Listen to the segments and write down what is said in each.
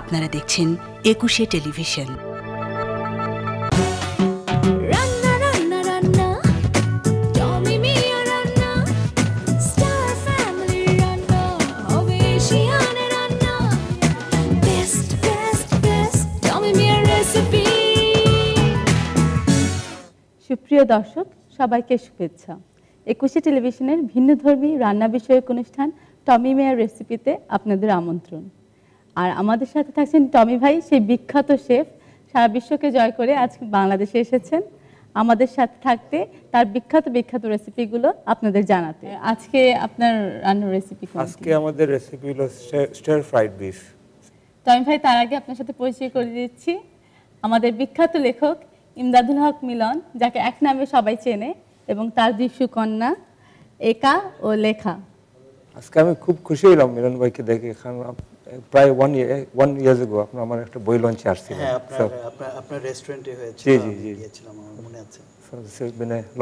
আপনারা দেখছেন একুশে টেলিভিশন। রান্না রান্না রান্না। টমি মিয়া রান্না। স্টার ফ্যামিলি রান্না। হবে এশিয়ানে রান্না। Best best best Tommy Miah recipe সুপ্রিয় দর্শক সবাইকে শুভেচ্ছা। একুশে টেলিভিশনের ভিন্নধর্মী রান্না বিষয়ক অনুষ্ঠান টমি মেয়ার রেসিপিতে আপনাদের আমন্ত্রণ। আর আমাদের সাথে থাকছেন টমি ভাই সেই বিখ্যাত শেফ। সারা বিশ্বকে জয় করে আজকে বাংলাদেশে এসেছেন। আমাদের সাথে থাকতে তার বিখ্যাত বিখ্যাত রেসিপিগুলো আপনাদের জানাতে। আজকে আপনার রান্নার রেসিপি আজকে আমাদের রেসিপি হলো স্টার ফ্রাইড বিফ টমি ভাই তার আগে আপনার সাথে পরিচয় করে দিচ্ছি। আমাদের বিখ্যাত লেখক ইমদাদুল হক মিলন যাকে এক নামে সবাই চেনে এবং তার দুই সুকন্যা একা ও লেখা। আজকে আমি খুব খুশি হলাম মিলন ভাইকে দেখে এখানে প্রায় ওয়ান ওয়ান ইয়ার্স এগো আপনার আমার একটা বই লঞ্চে আসছিল। হ্যাঁ আপনার আপনার রেস্টুরেন্টে হয়েছিল জি, জি, জি। গিয়েছিলাম আমার মনে আছে।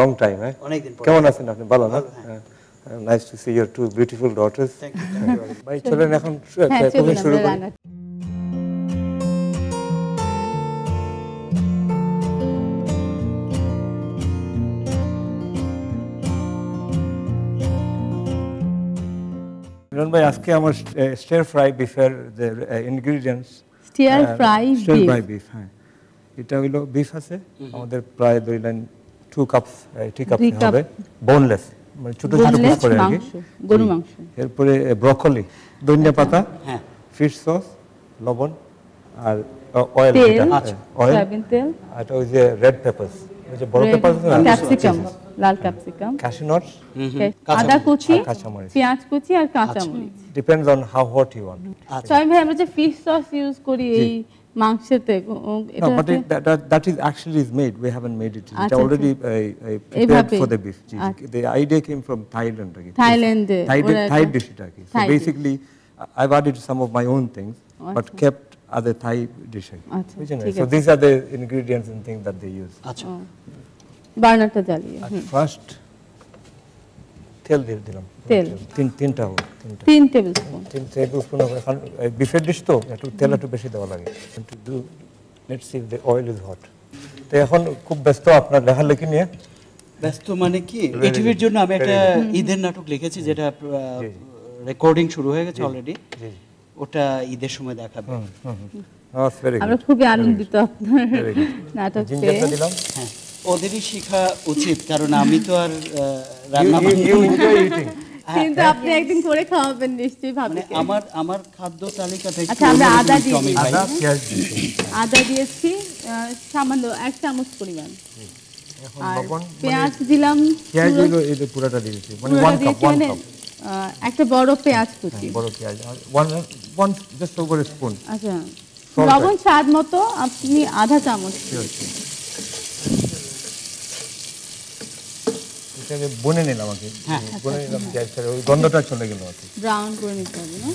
লং টাইম হ্যাঁ অনেকদিন পরে। কেমন আছেন আপনি? ভালো না? হ্যাঁ। Nice to see your two beautiful daughters thank you ভাই চলেন এখন হ্যাঁ শুরু করি? মিলন ভাই আজকে আমার star fry বিফের ingredients stir fry stir beef fry beef হ্যাঁ এটা হইল বিফ আছে আমাদের প্রায় টু কাপস টি কাপ দুই cup। হবে। বোনলেস মানে ছোট ছোট পিস Boneless করে আর গরু। মাংস। এরপরে ব্রকলি ধনিয়া পাতা হ্যাঁ। ফিশ সস লবণ আর অয়েল অয়েল সয়াবিন তেল। আর ওই যে রেড পেপারস ওই যে বড় পেপার ক্যাপসিকাম লাল ক্যাপসিকাম ক্যাশু নাটস আদা কুচি পেঁয়াজ কুচি আর কাঁচামরিচ depends on how hot you want সবাই ভাই আমরা যে ফিশ সস ইউজ করি এই মাংসেতে আচ্ছা, uh, uh। আচ্ছা। থাইল্যান্ডে এটা- dish কি. So Thai dish। basically, I- I've added some of my own things, but আচ্ছা। kept other Thai dish. আর কি। আচ্ছা, So these are the ingredients and things that they use. আচ্ছা। বার্নারটা জ্বালিয়ে আর হুম। first তেল দিয়ে দিলাম। তেল। তিন তিনটা হোক তিনটা। তিন টেবিল স্পুন। তিন টেবিল স্পুন এখন বিফের ডিশ তো একটু তেল একটু বেশি দেওয়া লাগে। To do let's see the oil is hot তো এখন খুব ব্যস্ত আপনার লেখালেখি নিয়ে। ব্যস্ত মানে কি? এটিভির জন্য আমি একটা ঈদের নাটক লিখেছি যেটা রেকর্ডিং শুরু হয়ে গেছে অলরেডি জি। ওটা ঈদের সময় দেখাবে। আমরা খুবই আনন্দিত আপনার নাটক দিলাম। হ্যাঁ ওদেরই শেখা উচিত কারণ আমি তো আর রান্না eating. কিন্তু আপনি একদিন করে খাওয়াবেন নিশ্চয়ই মানে ভাবি আমার আমার খাদ্য তালিকা থেকে আচ্ছা, আমরা আদা দিয়ে টমি দিই। ভাই। আদা পেঁয়াজ দিয়েছি। আদা দিয়েছি সামান্য এক চামচ পরিমাণ। আর পেঁয়াজ দিলাম পেঁয়াজ হলো এই পুরাটা দিয়েছি মানে কাপ দিয়েছি ওয়ান মানে, কাপ একটা বড় পেঁয়াজ কুচি। বড় পেঁয়াজ। One one just over spoon আচ্ছা। লবণ স্বাদ মতো আপনি আধা চামচ। এটাকে বনে নিলাম আর কি হ্যাঁ। বনে নিলাম পেঁয়াজটা ওই গন্ধটা চলে গেল আর ব্রাউন করে নিতে হবে না?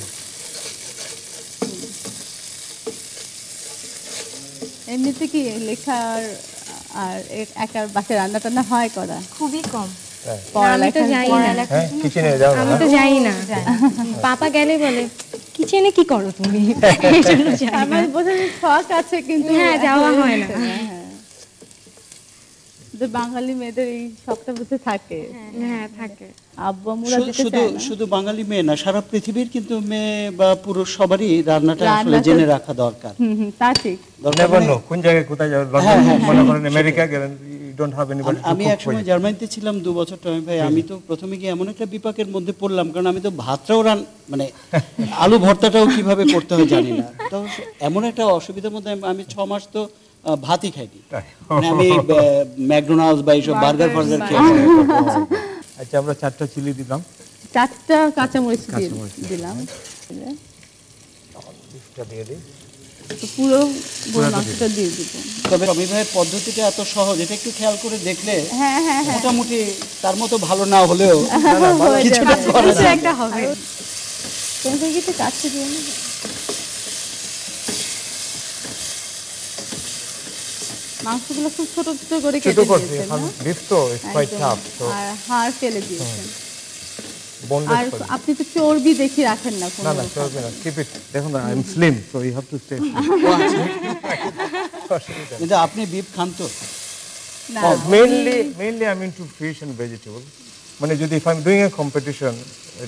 এমনিতে কি লেখার আর এ- একার বাসায় রান্না টান্না হয় করা? খুবই কম। হ্যাঁ। আমি তো যাই না। হ্যাঁ কিচেনে যাও আমি তো যাই না। পাপা গেলে বলে কিচেনে কি করো তুমি? এই জন্য যাই না। আমার বোঝা শখ আছে কিন্তু হ্যাঁ, যাওয়া হয় না। বাঙালি মেয়েদের এই শখটা থাকে। হ্যাঁ থাকে। আব্বু আম্মুরা শুধু শুধু বাঙালি মেয়ে না সারা পৃথিবীর কিন্তু মেয়ে বা পুরুষ সবারই রান্নাটা আসলে জেনে রাখা দরকার। তা ঠিক। মানে- কোন জায়গায় কোথায় মনে করেন আমেরিকা গেলেন ডোন্ট হ্যাভ এনিবডি আমি- একসময় জার্মানিতে ছিলাম দু বছর টমি ভাই আমি তো প্রথমে গিয়ে এমন একটা বিপাকের মধ্যে পড়লাম কারণ আমি তো ভাতটাও রান মানে আলু ভর্তাটাও কীভাবে করতে হয় জানি না। তো এমন একটা অসুবিধার মধ্যে আমি- আমি ছ মাস তো ভাতই খাইনি। মানে আমি ম্যাকডোনাল্ডস বা এইসব বার্গার ফার্গার খেয়ে আচ্ছা আমরা চারটা চিলি দিলাম। চারটা কাঁচামরিচ দিলাম। দিয়ে দিই। তো পুরো মাংসটা দিয়ে দিব। তবে টমি পদ্ধতিটা এত সহজ এটা একটু খেয়াল করে দেখলে হ্যাঁ হ্যাঁ হ্যাঁ। মোটামুটি তার মতো ভালো না হলেও কিছুটা। একটা হবে। তুমি কাছে দিয়ে মাংসগুলো খুব ছোট ছোট করে কেটে দিয়েছেন আর হাড় ফেলে দিয়েছেন। আর আপনি তো চর্বি দেখি রাখেন না না কোনো না চলবে না কিপ ইট দেখুন I am slim so you have to stay কিন্তু আপনি বিফ খান তো? Mainly mainly I mean to fish and vegetable মানে যদি if I am doing a competition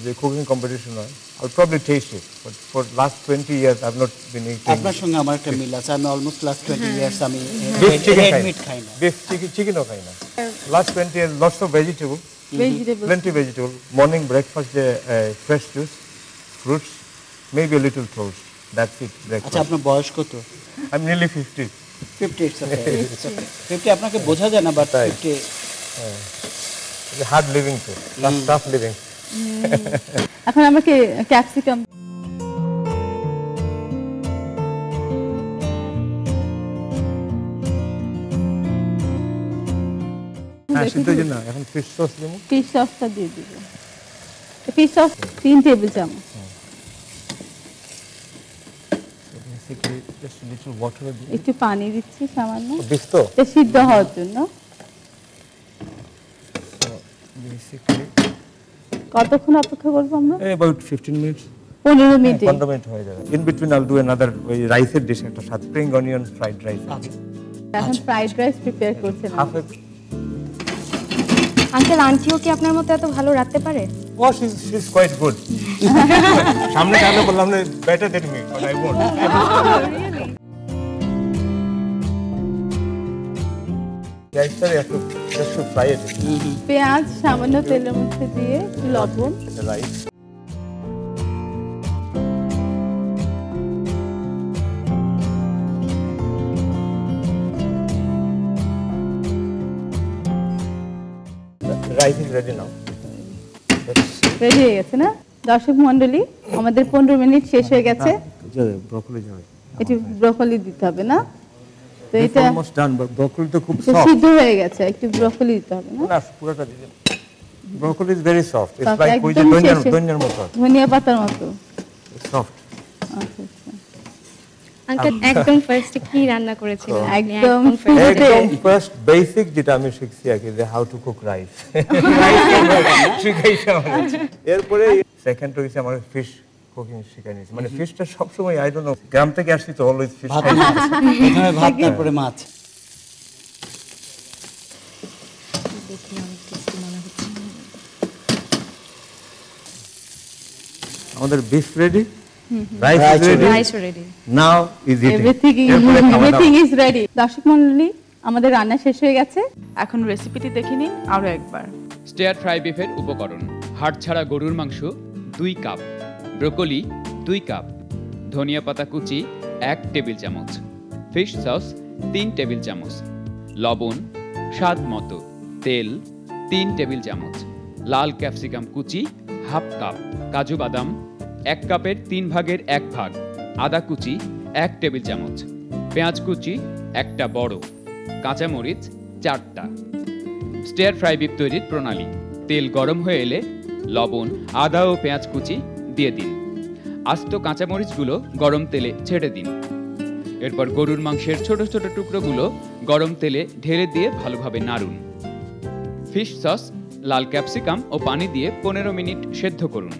যে কুকিং কম্পিটিশন হয় I probably taste it but for last twenty years I not been eating আপনার সঙ্গে আমার একটা মিল আছে আমি অলমোস্ট লাস্ট টোয়েন্টি ইয়ার্স আমি beef chicken খাই না। beef chicken চিকেনও খাই না। Last twenty years lots of vegetable vegetable plenty vegetable. Morning breakfast, uh, uh, fresh juice, fruits, maybe a little toast. That's it. আচ্ছা Breakfast. আপনার বয়স কত I'm nearly 50. 50 it's okay. 50 আপনাকে বোঝা যায় না বাট তাই। Fifty It's hard living too. Tough, tough living. এখন আমাকে ক্যাপসিকাম সিদ্ধ এখন ফিশ সস দেবো। ফিশ সসটা দিয়ে দিব। ফিশ সস তিন টেবিল চামচ। বেসিক্যালি জাস্ট লিটল ওয়াটার দিই। একটু পানি দিচ্ছি সামান্য। বিফ তো। এটা সিদ্ধ হওয়ার জন্য। কতক্ষণ অপেক্ষা করব আমরা? অ্যাবাউট 15 মিনিটস পনেরো মিনিট 15 মিনিট হয়ে যাবে। In between I'll do another ওই রাইসের ডিশ একটা স্প্রিং অনিয়ন ফ্রাইড রাইস এখন ফ্রাইড রাইস প্রিপেয়ার হাফ এ আঙ্কেল আন্টিও কি আপনার মতো এত ভালো রাখতে পারে? ও শি ইজ কোয়াইট গুড সামনে কারণে বললাম না better than me but I won't পেঁয়াজ সামান্য তেলের মধ্যে দিয়ে লবণ। Rice rice is ready now ready হয়ে গেছে না? দর্শক মণ্ডলী আমাদের পনেরো মিনিট শেষ হয়ে গেছে। ব্রকলি যাবে ব্রকলি দিতে হবে না? তো এটা অলমোস্ট ডান ব্রকলি তো খুব সফট সিদ্ধ হয়ে গেছে একটু ব্রকলি দিতে হবে না? না পুরোটা দিয়ে broccoli is very soft it's like ওই যে একদম দইনার মতো। ধনিয়া পাতার মতো। সফট আচ্ছা আচ্ছা। আঙ্কেল একদম ফার্স্টে কি রান্না করেছিলেন? একদম একদম first- শুরুতে একদম ফার্স্ট বেসিক যেটা আমি শিখছি আর কি যে হাউ টু কুক রাইস শিখাইছে এরপরে সেকেন্ড হইছে আমার ফিশ কুকিং শিখাই নিয়েছে। মানে ফিশটা সবসময় আই ডোন্ট নো গ্রাম থেকে আসছি তো অলওয়েজ ফিশ প্রথমে ভাত তারপরে মাছ। আমাদের beef ready rice rice ready now is everything খাওয়া এভরিথিং ইজ রেডি দর্শক মণ্ডলী আমাদের রান্না শেষ হয়ে গেছে। এখন রেসিপিটি দেখে নিন আরও একবার। স্টেয়ার ফ্রাই বিফের উপকরণ। হাড় ছাড়া গরুর মাংস দুই কাপ। ব্রোকলি দুই কাপ। ধনিয়া পাতা কুচি এক টেবিল চামচ। ফিশ সস তিন টেবিল চামচ। লবণ স্বাদ মতো। তেল তিন টেবিল চামচ। লাল ক্যাপসিকাম কুচি হাফ কাপ। কাজু বাদাম এক কাপের তিন ভাগের এক ভাগ, আদা কুচি এক টেবিল চামচ, পেঁয়াজ কুচি একটা বড়, কাঁচামরিচ চারটা। স্টেয়ার ফ্রাই বিপ তৈরির প্রণালী, তেল গরম হয়ে এলে লবণ, আদা ও পেঁয়াজ কুচি দিয়ে দিন। আস্ত কাঁচামরিচগুলো গরম তেলে ছেড়ে দিন। এরপর গরুর মাংসের ছোট ছোট টুকরোগুলো গরম তেলে ঢেলে দিয়ে ভালোভাবে নাড়ুন। ফিশ সস, লাল ক্যাপসিকাম ও পানি দিয়ে পনেরো মিনিট সেদ্ধ করুন।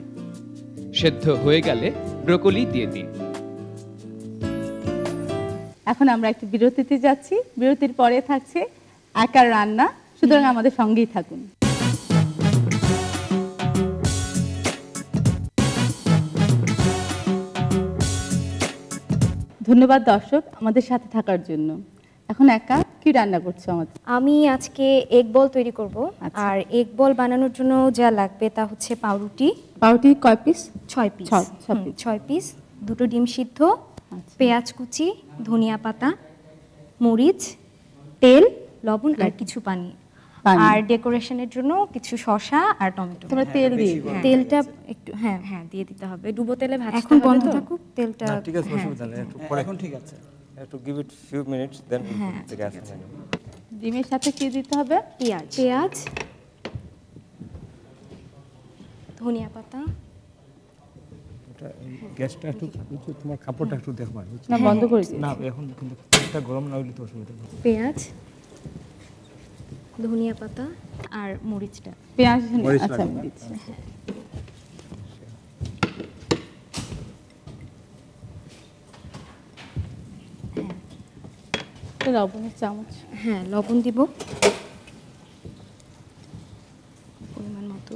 সেদ্ধ হয়ে গেলে ব্রোকলি দিয়ে দিন। এখন আমরা একটু বিরতিতে যাচ্ছি। বিরতির পরে থাকছে একার রান্না। সুতরাং আমাদের সঙ্গেই থাকুন। ধন্যবাদ দর্শক আমাদের সাথে থাকার জন্য। এখন একা কি রান্না করছ আমাদের? আমি আজকে এগ বল তৈরি করব। আচ্ছা। আর এগ বল বানানোর জন্য যা লাগবে তা হচ্ছে পাউরুটি। পাউরুটি কয় পিস ছয় পিস ছয়- পিস দুটো ডিম সিদ্ধ আচ্ছা। পেঁয়াজ কুচি ধনিয়া পাতা মরিচ তেল লবণ আর কিছু পানি। আর ডেকোরেশনের জন্য কিছু শসা আর টমেটো। তোমরা তেল দিয়ে হ্যাঁ, তেলটা একটু হ্যাঁ হ্যাঁ। দিয়ে দিতে হবে। ডুবো তেলে ভাজতে এখন বন্ধ থাকুক তেলটা ঠিক আছে হ্যাঁ, অসুবিধা নেই এখন ঠিক আছে। একটু give it few minutes then হ্যাঁ, গ্যাস ডিমের সাথে কি দিতে হবে? পেঁয়াজ। পেঁয়াজ। ধনিয়া পাতা। গ্যাসটা একটু তোমার কাপড়টা একটু দেখবা না বন্ধ করে না এখন কিন্তু এটা গরম না হইলে তো অসুবিধা পেঁয়াজ ধনিয়া পাতা আর মরিচটা। পেঁয়াজ মরিচ আচ্ছা লাগবে না? দিচ্ছি একটা লবণের চামচ। হ্যাঁ লবণ দিব। পরিমাণ মতো।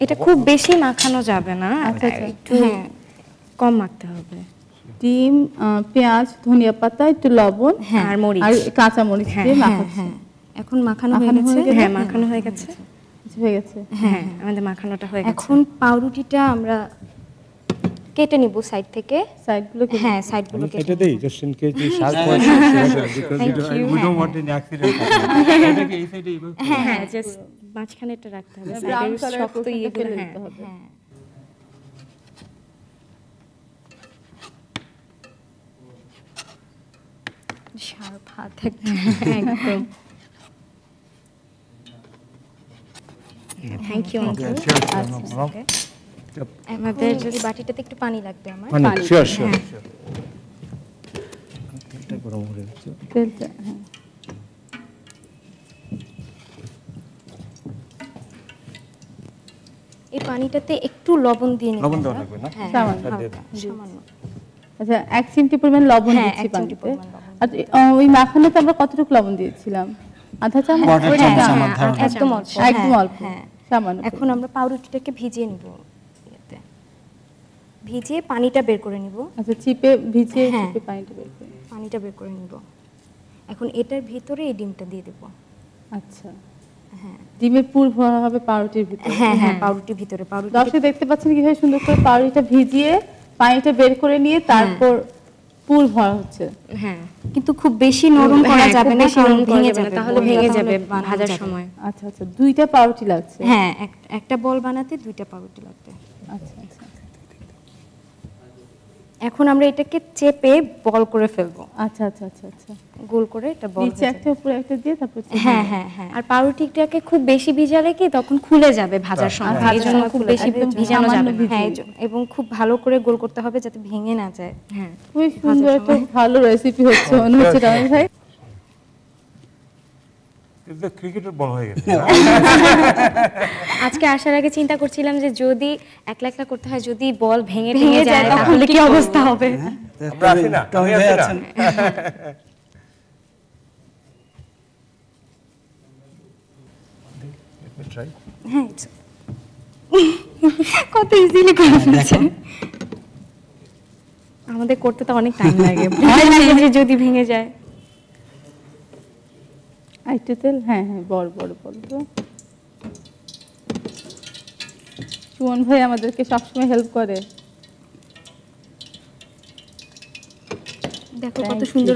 এটা খুব বেশি মাখানো যাবে না। আচ্ছা, আচ্ছা। একটু হ্যাঁ, কম মাখতে হবে। ডিম পেঁয়াজ ধনিয়া পাতা একটু লবণ হ্যাঁ, আর মরিচ। আর কাঁচা মরিচ হ্যাঁ দিয়ে হ্যাঁ মাখাচ্ছি। হ্যাঁ। এখন মাখানো হয়ে গেছে? হ্যাঁ মাখানো হয়ে গেছে। হয়ে গেছে হ্যাঁ। আমাদের মাখানোটা হয়ে গেছে। এখন পাউরুটিটা আমরা কেটে নিব সাইড থেকে। সাইডগুলো হ্যাঁ সাইডগুলো কেটে দেই the sharp point because we don't, we don't want any accident. এটাকে এই সাইডে হ্যাঁ হ্যাঁ জাস্ট মাঝখানে এটা রাখতে হবে। ব্রাউন কালার শক্ত ইয়েগুলো হ্যাঁ দিতে হবে। হ্যাঁ। শার্প হাত একদম। একদম থ্যাংক ইউ আঙ্কেল আমাদের যদি বাটিটাতে একটু পানি লাগবে আমার? পানি, sure, হ্যাঁ। তেলটা গরম করে দিচ্ছি। তেলটা হ্যাঁ। এই পানিটাতে একটু লবণ দিয়ে নিতে লবণ দেওয়া লাগবে না? হ্যাঁ সামান্য। সামান্য। আচ্ছা এক চিমটি পরিমাণ লবণ হ্যাঁ, দিচ্ছি পানিতে। আর ওই মাখানোতে আমরা কতটুকু লবণ দিয়েছিলাম? আধা চামচ। একদম অল্প একদম হ্যাঁ, অল্প হ্যাঁ। সামান্য এখন আমরা পাউরুটিটাকে ভিজিয়ে নিব। ভিজিয়ে পানিটা বের করে নিব। আচ্ছা চিপে ভিজিয়ে হ্যাঁ। চিপে পানিটা বের করে পানিটা বের করে নিব। এখন এটার ভিতরে এই ডিমটা দিয়ে দেব। আচ্ছা। হ্যাঁ। ডিমের পুর ভরা হবে পাউরুটির ভিতরে। হ্যাঁ হ্যাঁ পাউরুটির ভিতরে পাউরুটি দর্শক দেখতে পাচ্ছেন কীভাবে সুন্দর করে পাউরুটিটা ভিজিয়ে পানিটা বের করে নিয়ে তারপর পুর ভরা হচ্ছে। হ্যাঁ কিন্তু খুব বেশি নরম করা হ্যাঁ, যাবে না কারণ ভেঙে যাবে তাহলে ভেঙে যাবে ভাজার সময়। আচ্ছা আচ্ছা দুইটা পাউরুটি লাগছে। হ্যাঁ একটা বল বানাতে দুইটা পাউরুটি লাগবে। আচ্ছা আচ্ছা। এখন আমরা এটাকে চেপে বল করে ফেলব। আচ্ছা আচ্ছা আচ্ছা আচ্ছা। গোল করে এটা বল নিচে একটা উপরে একটা দিয়ে তারপর হ্যাঁ হ্যাঁ হ্যাঁ। আর পাউরুটিটাকে খুব বেশি ভিজালে কি তখন খুলে যাবে ভাজার সময়। ভাজার এই জন্য সময় খুব বেশি ভিজানো যাবে হ্যাঁ এবং খুব ভালো করে গোল করতে হবে যাতে ভেঙে না যায়। হ্যাঁ খুবই সুন্দর একটা ভালো রেসিপি হচ্ছে মনে হচ্ছে ভাই। ক্রিকেটের বল হয়ে গেছে। আজকে আসার আগে চিন্তা করছিলাম যে যদি একলা একলা করতে হয় যদি বল ভেঙে ভেঙে যায় তাহলে কি অবস্থা হবে? আমরা আছি না আছেন. হ্যাঁ কত ইজিলি করে ফেলছেন। আমাদের করতে তো অনেক টাইম লাগে। ভয় লাগে যে যদি ভেঙে যায়। আর তেল? হ্যাঁ হ্যাঁ বড় বড় বড় তো সুমন ভাই আমাদেরকে সবসময় হেল্প করে। দেখো কত সুন্দর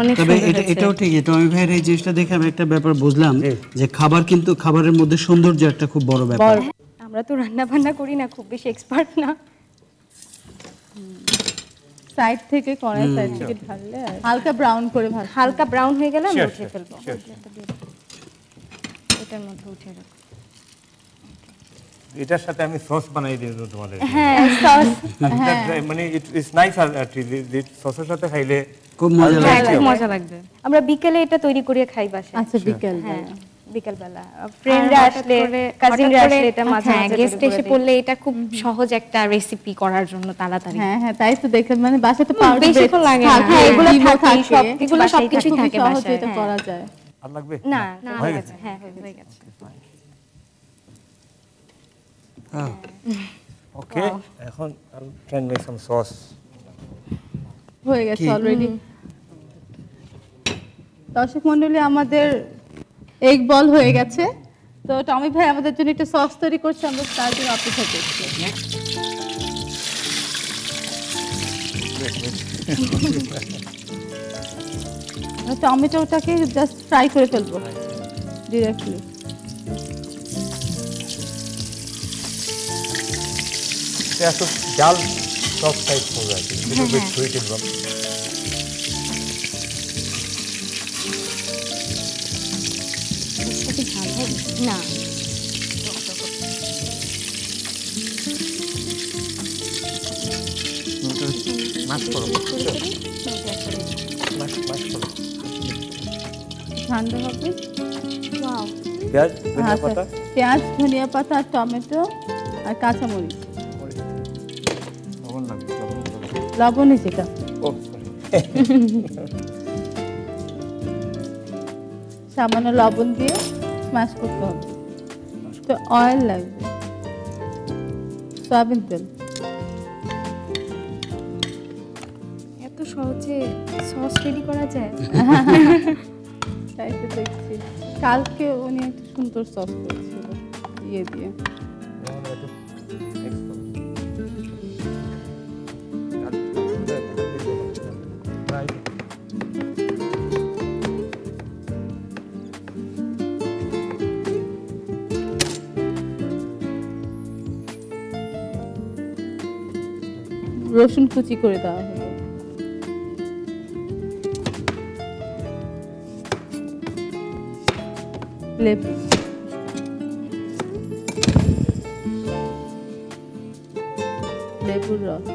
অনেক তবে এটা এটাও ঠিক টমি ভাইয়ের এই জিনিসটা দেখে আমি একটা ব্যাপার বুঝলাম যে খাবার কিন্তু খাবারের মধ্যে সৌন্দর্য একটা খুব বড় ব্যাপার। আমরা তো রান্না বান্না করি না খুব বেশি এক্সপার্ট না। সাইড থেকে কড়াই সাইড থেকে ঢাললে হালকা ব্রাউন করে ভাজ হালকা ব্রাউন হয়ে গেলে আমরা Sure, উঠিয়ে ফেলব। এটার মধ্যে উঠিয়ে রাখো এটার সাথে আমি সস বানাই দিই তোমাদের হ্যাঁ সস That- মানে ইটস নাইস সসের সাথে খাইলে খুব মজা হ্যাঁ, লাগে খুব মজা লাগবে। আমরা বিকেলে এটা তৈরি করে খাই বাসায়। আচ্ছা বিকেল হ্যাঁ। বিকেলবেলা। ফ্রেন্ডরা আসলে কাজিনরা আসলে এটা মাঝে হ্যাঁ, মাঝে গেস্ট এসে পড়লে এটা খুব সহজ একটা রেসিপি করার জন্য তাড়াতাড়ি। হ্যাঁ হ্যাঁ তাই তো দেখে মানে তো লাগে না। হ্যাঁ, এগুলো থাকে। সব- এগুলো বাসায় থাকে বাসায় এটা করা যায় আর লাগবে? না না, হয়ে হয়ে গেছে। গেছে? হ্যাঁ হয়ে গেছে। ওকে এখন ক্যান মেক সাম সস হয়ে গেছে অলরেডি দর্শক মন্ডলী আমাদের এগ বল হয়ে গেছে। তো টমি ভাই আমাদের জন্য একটা সস তৈরি করছে আমরা তার জন্য অপেক্ষা করছি। টমেটোটাকে জাস্ট ফ্রাই করে ফেলব ডিরেক্টলি জাল সস টাইপ হবে আর কি। না। মাছ করো মাছ মাছ করো ঠান্ডা হবে। ওয়াও। পেঁয়াজ ধনিয়া আচ্ছা, পাতা? পেঁয়াজ ধনিয়া পাতা টমেটো আর কাঁচামরিচ। Oh, সামান্য লবণ দিয়ে স্ম্যাশ করতে হবে তো অয়েল লাগবে সয়াবিন তেল। এত সহজে সস রেডি করা যায়? তাই তো দেখছি। কালকে উনি একটা সুন্দর সস করেছিল ইয়ে দিয়ে। রসুন কুচি করে দেওয়া হলো লেবু লেবুর রস।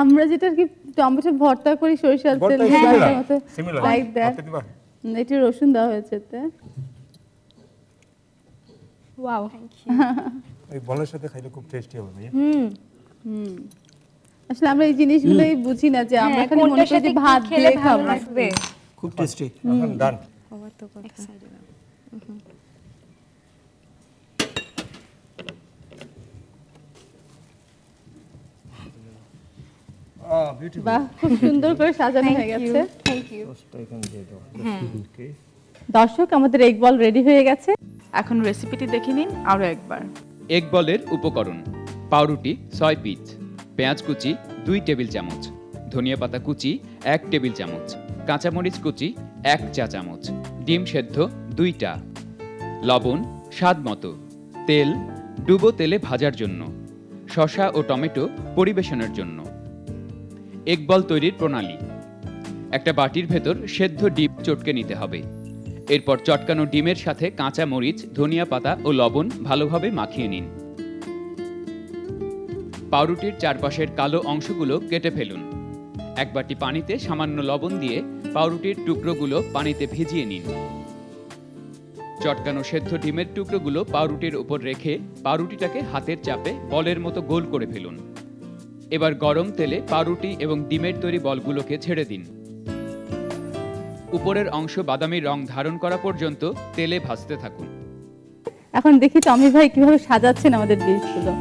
আমরা যেটা আর কি টমেটো ভর্তা করি সরিষার তেল. Like that? এটি রসুন দেওয়া হয়েছে এতে। ওয়াও এই বলের সাথে খাইলে খুব টেস্টি হবে ভাইয়া। আসলে আমরা এই জিনিসগুলোই বুঝি না যে আমরা খালি মনে করি যে ভাত দিয়ে খাব। খুব টেস্টি ডান Ah, beautiful. বাহ খুব সুন্দর করে সাজানো হয়ে গেছে. দর্শক আমাদের এগ বল রেডি হয়ে গেছে। এখন রেসিপিটি দেখে নিন আরও একবার। এগ বলের উপকরণ পাউরুটি ছয় পিস পেঁয়াজ কুচি দুই টেবিল চামচ ধনিয়া পাতা কুচি এক টেবিল চামচ কাঁচামরিচ কুচি এক চা চামচ ডিম সেদ্ধ দুইটা। লবণ স্বাদ মতো। তেল ডুবো তেলে ভাজার জন্য। শসা ও টমেটো পরিবেশনের জন্য। এগ বল তৈরির প্রণালী। একটা বাটির ভেতর সেদ্ধ ডিম চটকে নিতে হবে। এরপর চটকানো ডিমের সাথে কাঁচা মরিচ, ধনিয়া পাতা ও লবণ ভালোভাবে মাখিয়ে নিন। পাউরুটির চারপাশের কালো অংশগুলো কেটে ফেলুন। এক বাটি পানিতে সামান্য লবণ দিয়ে পাউরুটির টুকরোগুলো পানিতে ভিজিয়ে নিন। চটকানো সেদ্ধ ডিমের টুকরোগুলো পাউরুটির উপর রেখে পাউরুটিটাকে হাতের চাপে বলের মতো গোল করে ফেলুন। এবার গরম তেলে পাউরুটি এবং ডিমের তৈরি বলগুলোকে ছেড়ে দিন। উপরের অংশ বাদামি রং ধারণ করা পর্যন্ত তেলে ভাজতে থাকুন। এখন দেখি টমি ভাই কীভাবে সাজাচ্ছেন আমাদের ডিশগুলো।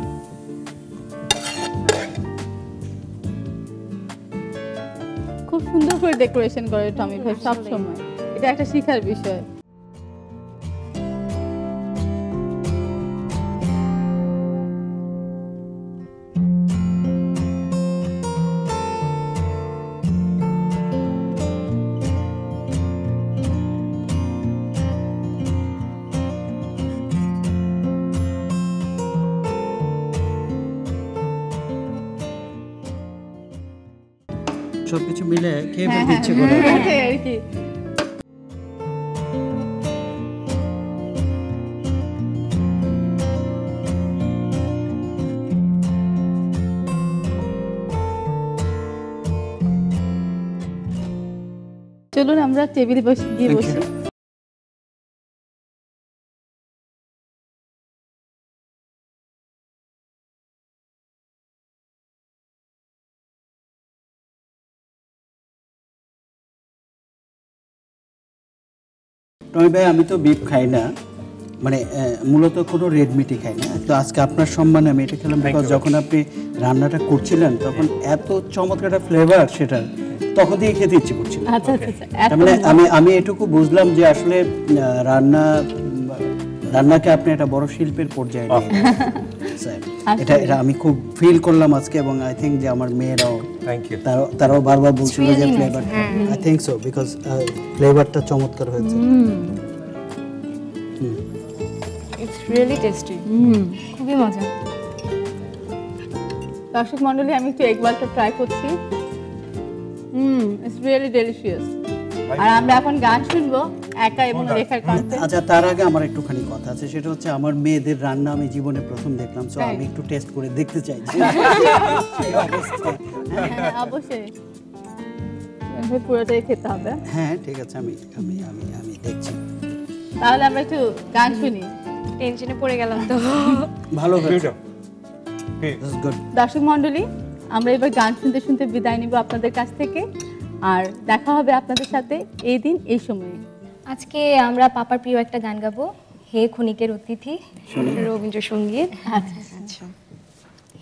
খুব সুন্দর করে ডেকোরেশন করে টমি ভাই সব সময়। এটা একটা শিখার বিষয়। সবকিছু মিলে খেয়ে ফেলতে ইচ্ছে করে আর কি। চলুন আমরা টেবিলে বসে গিয়ে বসি। টমি ভাই আমি তো বিপ খাই না। মানে আহ, মূলত কোনো রেডমিটি খাই না। তো আজকে আপনার সম্মানে আমি এটা খেলাম বিকজ যখন আপনি রান্নাটা করছিলেন তখন এত চমৎকার একটা ফ্লেভার সেটার তখন দিয়ে খেতে ইচ্ছে করছিল। আচ্ছা আচ্ছা আচ্ছা তার মানে আমি আমি এটুকু বুঝলাম যে আসলে রান্না রান্নাকে আপনি একটা বড় শিল্পের পর্যায়ে নিয়ে গেছেন। এটা এটা আমি খুব ফিল করলাম আজকে এবং আই থিঙ্ক যে আমার মেয়েরাও Thank you. তারাও তারাও বারবার বলছিল যে flavour I think so because ফ্লেভারটা চমৎকার হয়েছে। ইটস রিয়েলি টেস্টি খুবই মজা। দর্শক মণ্ডলী আমি একটু এগ বলটা ট্রাই করছি। হুম ইটস রিয়েলি ডেলিশিয়াস আর আমরা এখন গান শুনব। একা এবং লেখার কণ্ঠে আচ্ছা তার আগে আমার একটুখানি কথা আছে সেটা হচ্ছে আমার মেয়েদের রান্না আমি জীবনে প্রথম দেখলাম সো আমি একটু টেস্ট করে দেখতে চাই যে কি অবস্থা। হ্যাঁ, অবশ্যই। পুরোটাই খেতে হবে। হ্যাঁ ঠিক আছে আমি আমি আমি আমি দেখছি। তাহলে আমরা একটু গান শুনি। টেনশনে পড়ে গেলাম তো। ভালো হয়েছে। দর্শক মণ্ডলী আমরা এবার গান শুনতে শুনতে বিদায় নিব আপনাদের কাছ থেকে। আর দেখা হবে আপনাদের সাথে এই দিন এই সময়ে। আজকে আমরা পাপার প্রিয় একটা গান গাবো। হে ক্ষণিকের অতিথি রবীন্দ্রসঙ্গীত। আচ্ছা।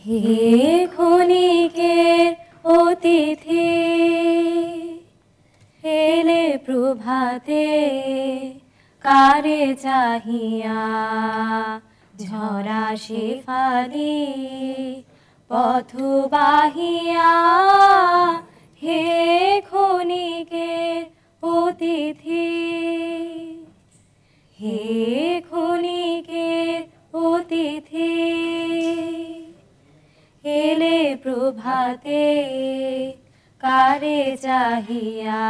হে ক্ষণিকের অতিথি এলে প্রভাতে কারে চাহিয়া ঝরা শেফালি পথ বাহিয়া হে ক্ষণিকের অতিথি। হে ক্ষণিকের অতিথি, এলে প্রভাতে কারে চাহিয়া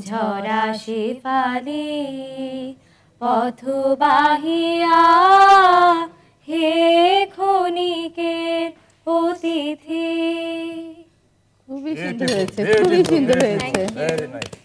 ঝরা শেফালি পথ বাহিয়া। হে ক্ষণিকের অতিথি খুবই সুন্দর হয়েছে খুবই সুন্দর হয়েছে Very nice.